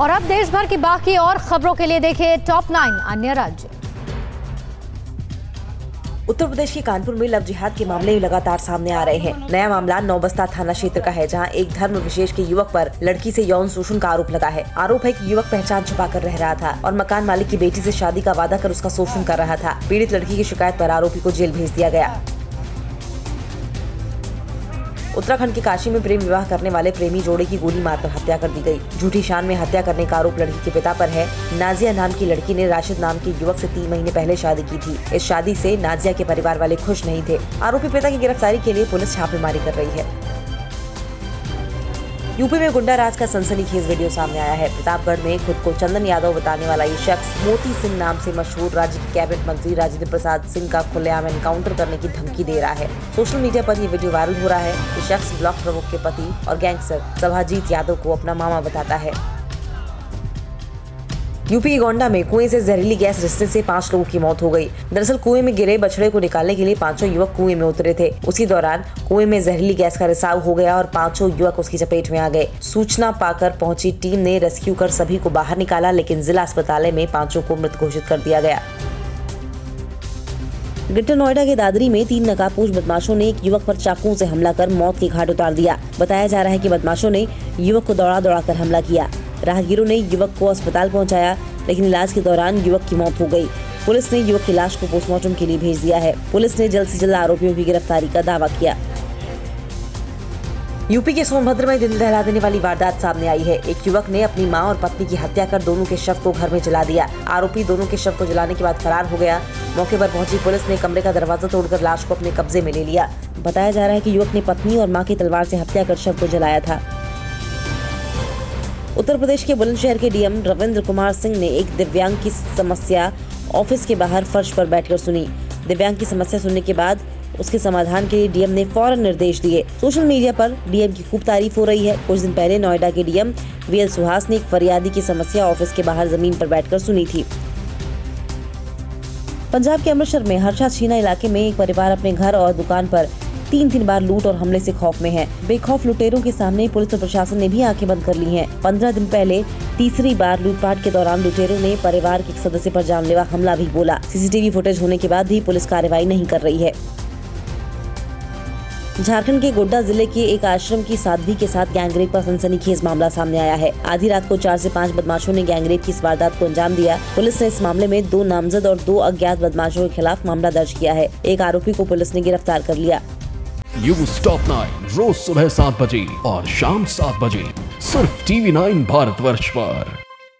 और अब देश भर की बाकी और खबरों के लिए देखिए टॉप नाइन अन्य राज्य। उत्तर प्रदेश के कानपुर में लव जिहाद के मामले लगातार सामने आ रहे हैं। नया मामला नौबस्ता थाना क्षेत्र का है, जहाँ एक धर्म विशेष के युवक पर लड़की से यौन शोषण का आरोप लगा है। आरोप है कि युवक पहचान छुपा कर रह रहा था और मकान मालिक की बेटी से शादी का वादा कर उसका शोषण कर रहा था। पीड़ित लड़की की शिकायत पर आरोपी को जेल भेज दिया गया। उत्तराखंड के काशी में प्रेम विवाह करने वाले प्रेमी जोड़े की गोली मारकर हत्या कर दी गई। झूठी शान में हत्या करने का आरोप लड़की के पिता पर है। नाजिया नाम की लड़की ने राशिद नाम के युवक से तीन महीने पहले शादी की थी। इस शादी से नाजिया के परिवार वाले खुश नहीं थे। आरोपी पिता की गिरफ्तारी के लिए पुलिस छापेमारी कर रही है। यूपी में गुंडा राज का सनसनीखेज वीडियो सामने आया है। प्रतापगढ़ में खुद को चंदन यादव बताने वाला ये शख्स मोती सिंह नाम से मशहूर राज्य के कैबिनेट मंत्री राजेंद्र प्रसाद सिंह का खुलेआम एनकाउंटर करने की धमकी दे रहा है। सोशल मीडिया पर ये वीडियो वायरल हो रहा है। ये शख्स ब्लॉक प्रमुख के पति और गैंगस्टर सभाजीत यादव को अपना मामा बताता है। यूपी गोंडा में कुएँ से जहरीली गैस रिसने से पाँच लोगों की मौत हो गई। दरअसल कुएँ में गिरे बछड़े को निकालने के लिए पाँचों युवक कुएँ में उतरे थे। उसी दौरान कुएँ में जहरीली गैस का रिसाव हो गया और पाँचों युवक उसकी चपेट में आ गए। सूचना पाकर पहुँची टीम ने रेस्क्यू कर सभी को बाहर निकाला, लेकिन जिला अस्पताल में पाँचों को मृत घोषित कर दिया गया। ग्रेटर नोएडा के दादरी में तीन नकाबपोश बदमाशों ने एक युवक पर चाकुओं से हमला कर मौत के घाट उतार दिया। बताया जा रहा है कि बदमाशों ने युवक को दौड़ा दौड़ा कर हमला किया। राहगीरों ने युवक को अस्पताल पहुँचाया, लेकिन इलाज के दौरान युवक की मौत हो गई। पुलिस ने युवक की लाश को पोस्टमार्टम के लिए भेज दिया है। पुलिस ने जल्द से जल्द आरोपियों की गिरफ्तारी का दावा किया। यूपी के सोनभद्र में दिल दहला देने वाली वारदात सामने आई है। एक युवक ने अपनी माँ और पत्नी की हत्या कर दोनों के शव को घर में जला दिया। आरोपी दोनों के शव को जलाने के बाद फरार हो गया। मौके पर पहुँची पुलिस ने कमरे का दरवाज़ा तोड़कर लाश को अपने कब्जे में ले लिया। बताया जा रहा है कि युवक ने पत्नी और माँ की तलवार से हत्या कर शव को जलाया था। उत्तर प्रदेश के बुलंदशहर के डीएम रविंद्र कुमार सिंह ने एक दिव्यांग की समस्या ऑफ़िस के बाहर फर्श पर बैठकर सुनी। दिव्यांग की समस्या सुनने के बाद उसके समाधान के लिए डीएम ने फ़ौरन निर्देश दिए। सोशल मीडिया पर डीएम की खूब तारीफ़ हो रही है। कुछ दिन पहले नोएडा के डीएम वीएल सुहास ने एक फरियादी की समस्या ऑफ़िस के बाहर ज़मीन पर बैठकर सुनी थी। पंजाब के अमृतसर में हर्षा छीना इलाके में एक परिवार अपने घर और दुकान पर तीन तीन बार लूट और हमले से खौफ में है। बेखौफ लुटेरों के सामने पुलिस और प्रशासन ने भी आँखें बंद कर ली हैं। पंद्रह दिन पहले तीसरी बार लूटपाट के दौरान लुटेरों ने परिवार के एक सदस्य पर जानलेवा हमला भी बोला। सीसीटीवी फुटेज होने के बाद भी पुलिस कार्रवाई नहीं कर रही है। झारखंड के गोड्डा ज़िले के एक आश्रम की साध्वी के साथ गैंगरेप का सनसनीखेज मामला सामने आया है। आधी रात को चार से पाँच बदमाशों ने गैंगरेप की इस वारदात को अंजाम दिया। पुलिस ने इस मामले में दो नामजद और दो अज्ञात बदमाशों के खिलाफ मामला दर्ज किया है। एक आरोपी को पुलिस ने गिरफ़्तार कर लिया। न्यूज़ टॉप नाइन रोज सुबह सात बजे और शाम सात बजे, सिर्फ़ टीवी नाइन भारतवर्ष पर।